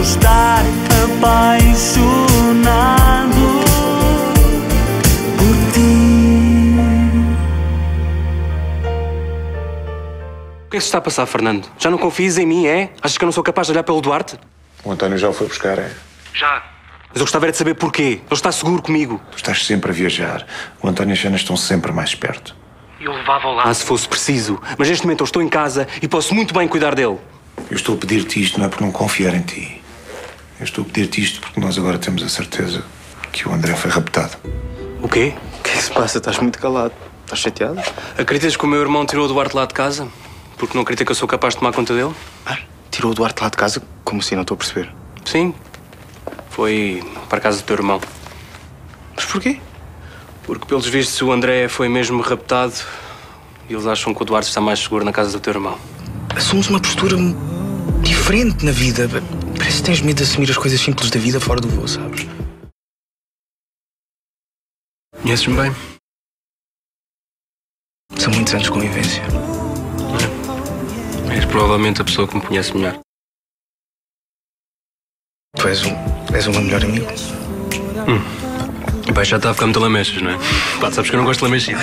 estar apaixonado por ti. O que é que se está a passar, Fernando? Já não confias em mim, é? Achas que eu não sou capaz de olhar pelo Duarte? O António já o foi buscar, é? Já. Mas eu gostava era de saber porquê. Ele está seguro comigo. Tu estás sempre a viajar. O António e a Xana estão sempre mais perto. Eu levava-o lá. Ah, se fosse preciso. Mas neste momento eu estou em casa e posso muito bem cuidar dele. Eu estou a pedir-te isto não é por não confiar em ti. Eu estou a pedir-te isto porque nós agora temos a certeza que o André foi raptado. O quê? O que é que se passa? Estás muito calado. Estás chateado? Acreditas que o meu irmão tirou o Duarte lá de casa? Porque não acredita que eu sou capaz de tomar conta dele? Ah, tirou o Duarte lá de casa? Como assim? Não estou a perceber. Sim. Foi para a casa do teu irmão. Mas porquê? Porque, pelos vistos, o André foi mesmo raptado e eles acham que o Duarte está mais seguro na casa do teu irmão. Assumes uma postura diferente na vida. Parece que tens medo de assumir as coisas simples da vida fora do voo, sabes? Conheces-me bem? São muitos anos de convivência. És provavelmente a pessoa que me conhece melhor. Tu és, um, és o meu melhor amigo. Bem, já está a ficar muito lamechas, não é? Pá, sabes que eu não gosto de lamechas.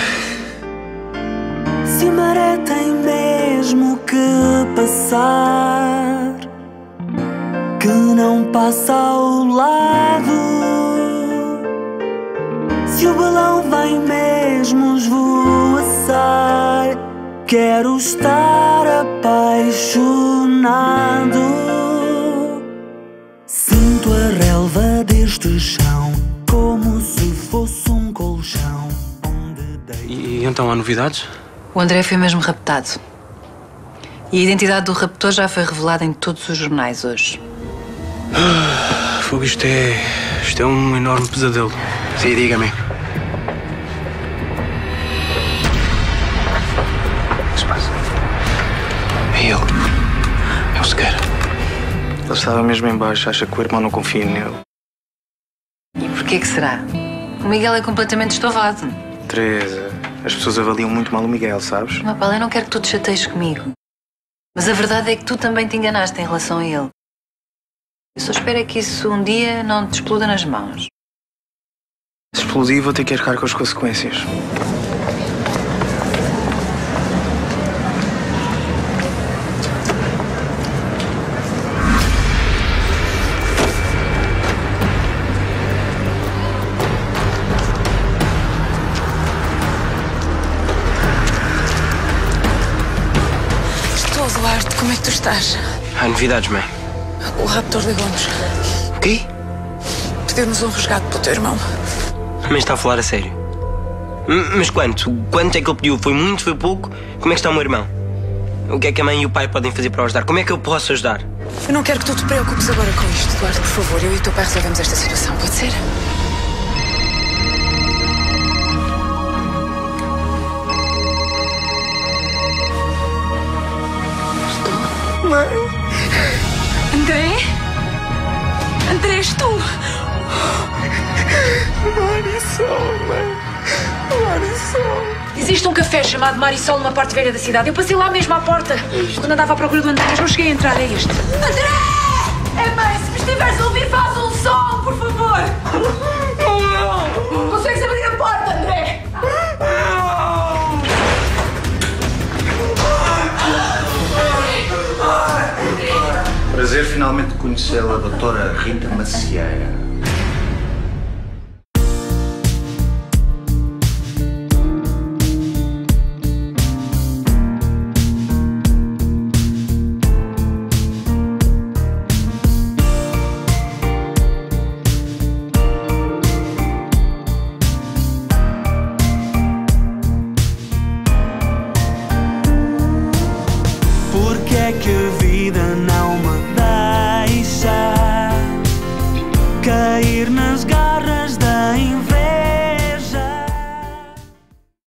Se a maré tem mesmo que passar, não passa ao lado. Se o balão vai mesmo esvoaçar, quero estar apaixonado. Sinto a relva deste chão, como se fosse um colchão. E, e então há novidades? O André foi mesmo raptado. E a identidade do raptor já foi revelada em todos os jornais hoje. Fogo, isto é. Isto é um enorme pesadelo. Sim, diga-me. O que se passa? É ele. É o Sequeira. Ele estava mesmo em baixo. Acha que o irmão não confia nele. E porquê que será? O Miguel é completamente estovado. Teresa, as pessoas avaliam muito mal o Miguel, sabes? Meu pai, eu não quero que tu te chateies comigo. Mas a verdade é que tu também te enganaste em relação a ele. Eu só espero é que isso um dia não te exploda nas mãos. Se explodir, vou ter que arcar com as consequências. Estou, Duarte. Como é que tu estás? Há novidades, mãe. O raptor ligou-nos. O quê? Pediu-nos um resgate para o teu irmão. A mãe está a falar a sério. Mas quanto? Quanto é que ele pediu? Foi muito? Foi pouco? Como é que está o meu irmão? O que é que a mãe e o pai podem fazer para o ajudar? Como é que eu posso ajudar? Eu não quero que tu te preocupes agora com isto, Duarte. Por favor, eu e o teu pai resolvemos esta situação. Pode ser? André? Marisol, mãe. Marisol. Existe um café chamado Marisol numa parte velha da cidade. Eu passei lá mesmo à porta. Quando andava à procura do André, mas não cheguei a entrar. É este. André! É mãe, se me estiveres a ouvir, faz um som, por favor! Não! Consegues abrir a porta, André? Prazer finalmente conhecê-la, doutora Rita Macieira.